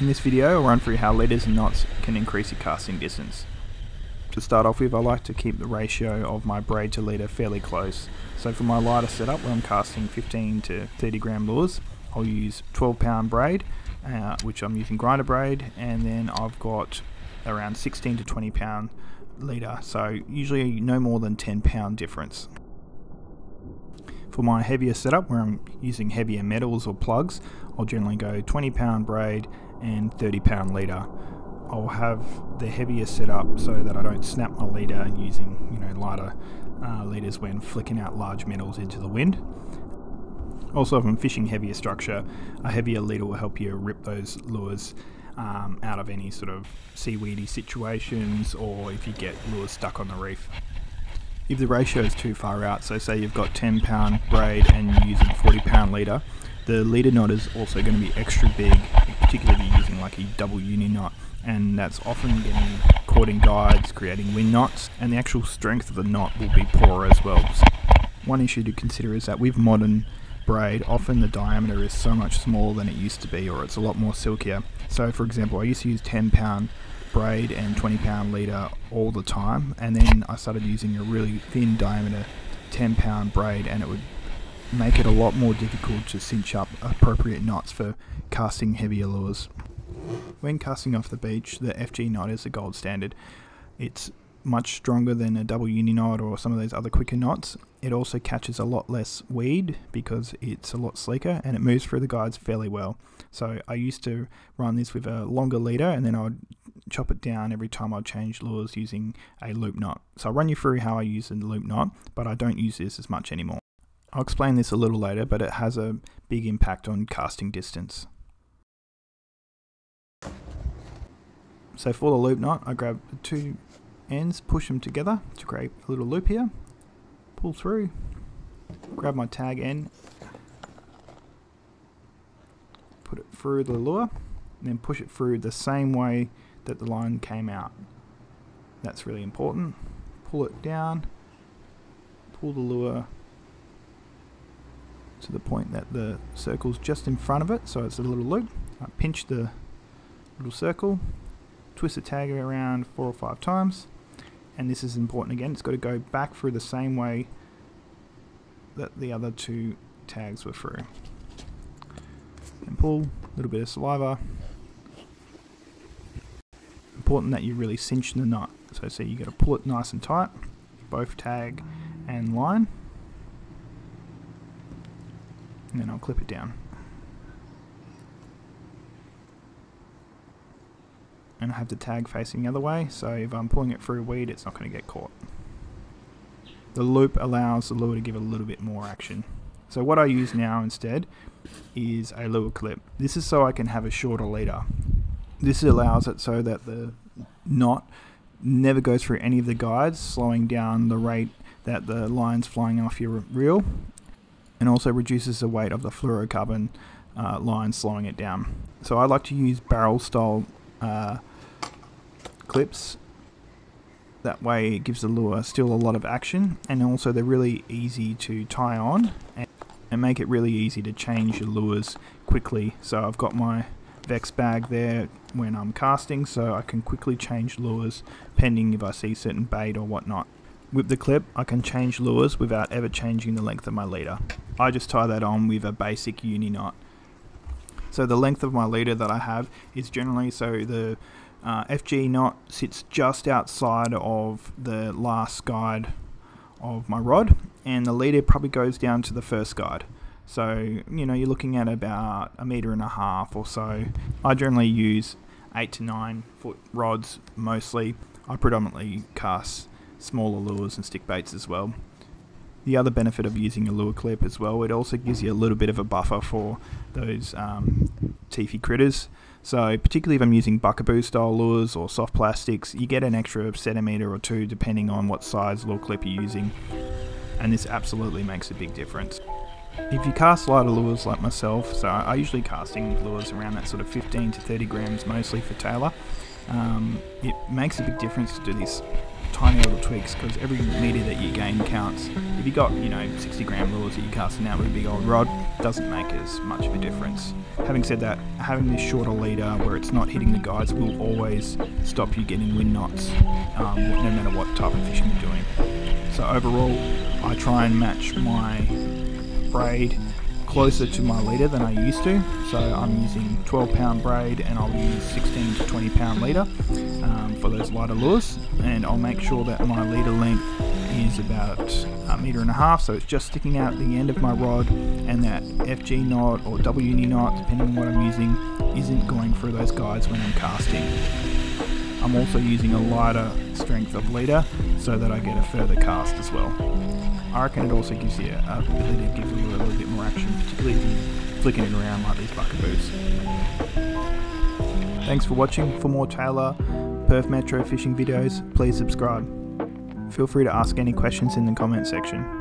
In this video I'll run through how leaders and knots can increase your casting distance. To start off with I like to keep the ratio of my braid to leader fairly close. So for my lighter setup where I'm casting 15 to 30 gram lures I'll use 12 pound braid uh, which I'm using grinder braid and then I've got around 16 to 20 pound leader so usually no more than 10 pound difference. For my heavier setup where I'm using heavier metals or plugs I'll generally go 20 pound braid and 30 pound leader. I'll have the heavier setup so that I don't snap my leader using you know lighter uh, leaders when flicking out large metals into the wind. Also, if I'm fishing heavier structure, a heavier leader will help you rip those lures um, out of any sort of seaweedy situations or if you get lures stuck on the reef. If the ratio is too far out, so say you've got 10 pound braid and you're using 40 pound leader, the leader knot is also going to be extra big, particularly if you're using like a double uni knot, and that's often getting caught in guides, creating wind knots, and the actual strength of the knot will be poorer as well. So one issue to consider is that with modern braid, often the diameter is so much smaller than it used to be, or it's a lot more silkier. So, for example, I used to use 10 pound braid and 20 pound leader all the time, and then I started using a really thin diameter 10 pound braid, and it would make it a lot more difficult to cinch up appropriate knots for casting heavier lures. When casting off the beach, the FG knot is the gold standard. It's much stronger than a double uni knot or some of those other quicker knots. It also catches a lot less weed because it's a lot sleeker and it moves through the guides fairly well. So I used to run this with a longer leader and then I would chop it down every time I change lures using a loop knot. So I'll run you through how I use a loop knot, but I don't use this as much anymore. I'll explain this a little later, but it has a big impact on casting distance. So for the loop knot, I grab the two ends, push them together to create a little loop here, pull through, grab my tag end, put it through the lure, and then push it through the same way that the line came out. That's really important. Pull it down, pull the lure to the point that the circle's just in front of it, so it's a little loop. I pinch the little circle, twist the tag around four or five times, and this is important again, it's got to go back through the same way that the other two tags were through. And pull, a little bit of saliva. Important that you really cinch the knot. So see, you got to pull it nice and tight, both tag and line. And then I'll clip it down. and I have the tag facing the other way so if I'm pulling it through weed it's not going to get caught. The loop allows the lure to give a little bit more action. So what I use now instead is a lure clip. This is so I can have a shorter leader. This allows it so that the knot never goes through any of the guides, slowing down the rate that the line's flying off your reel, and also reduces the weight of the fluorocarbon uh, line, slowing it down. So I like to use barrel style uh, clips. That way it gives the lure still a lot of action and also they're really easy to tie on and, and make it really easy to change your lures quickly. So I've got my Vex bag there when I'm casting so I can quickly change lures pending if I see certain bait or whatnot. With the clip I can change lures without ever changing the length of my leader. I just tie that on with a basic uni knot. So the length of my leader that I have is generally so the uh, FG knot sits just outside of the last guide of my rod and the leader probably goes down to the first guide. So, you know, you're looking at about a meter and a half or so. I generally use eight to nine foot rods mostly. I predominantly cast smaller lures and stick baits as well. The other benefit of using a lure clip as well, it also gives you a little bit of a buffer for those um, critters. So particularly if I'm using buckaboo style lures or soft plastics, you get an extra centimetre or two depending on what size lure clip you're using. And this absolutely makes a big difference. If you cast lighter lures like myself, so I usually casting lures around that sort of 15 to 30 grams mostly for tailor, um, it makes a big difference to do this tiny little tweaks because every meter that you gain counts. If you got, you know, 60 gram lures that you're casting out with a big old rod, doesn't make as much of a difference. Having said that, having this shorter leader where it's not hitting the guides will always stop you getting wind knots, um, no matter what type of fishing you're doing. So overall, I try and match my braid closer to my leader than I used to. So I'm using 12 pound braid and I'll use 16 to 20 pound leader um, for those lighter lures. And I'll make sure that my leader length is about a meter and a half, so it's just sticking out the end of my rod, and that FG knot or WD knot, depending on what I'm using, isn't going through those guides when I'm casting. I'm also using a lighter strength of leader so that I get a further cast as well. I reckon it also gives you a ability to give you a little bit more action, particularly if you're flicking it around like these boots. Thanks for watching. For more tailor Perth Metro fishing videos, please subscribe. Feel free to ask any questions in the comment section.